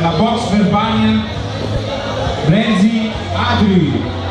la box Verbania Renzi Adri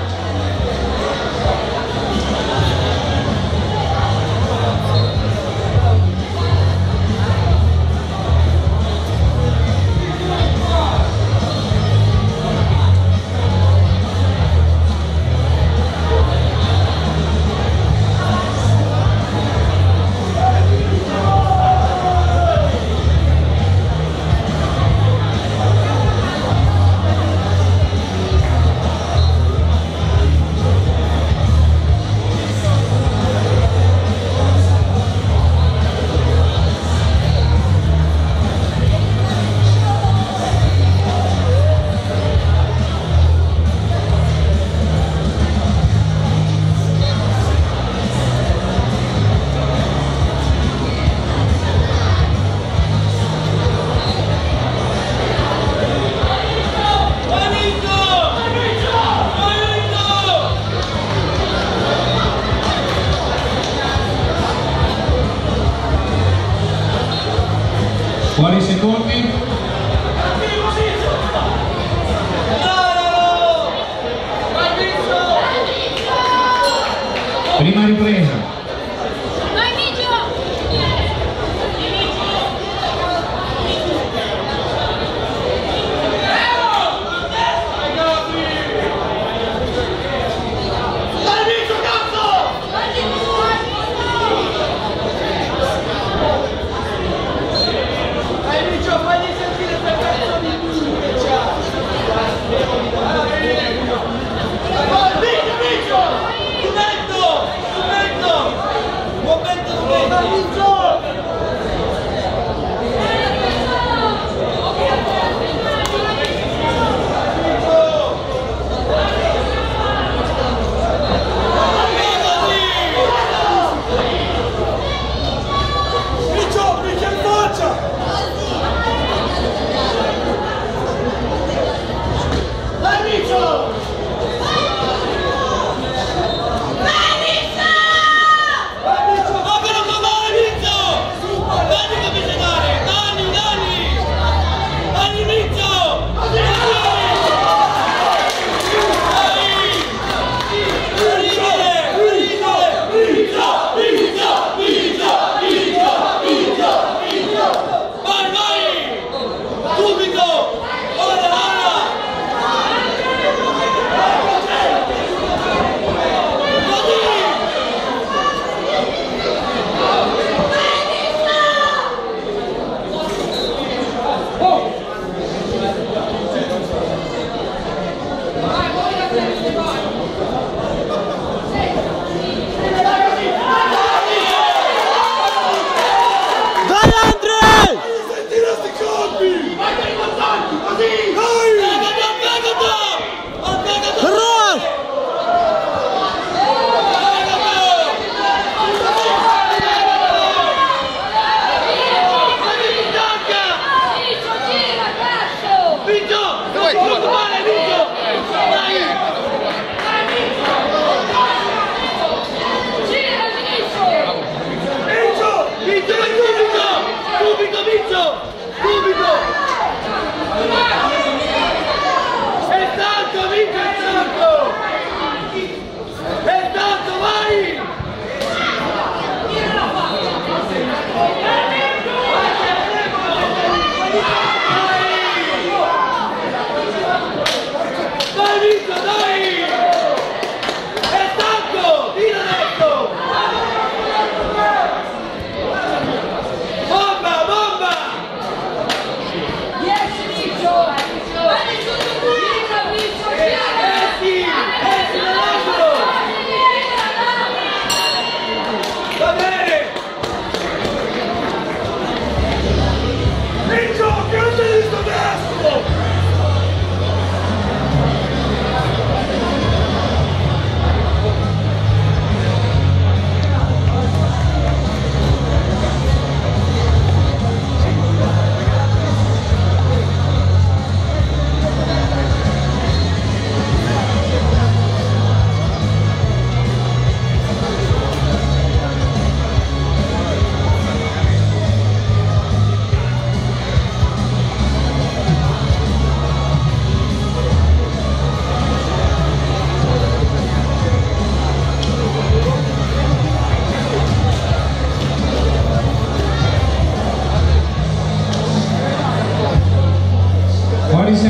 Fuori i secondi. Prima ripresa.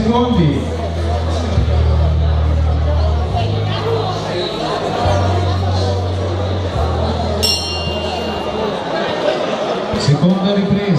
secondi. Seconda ripresa.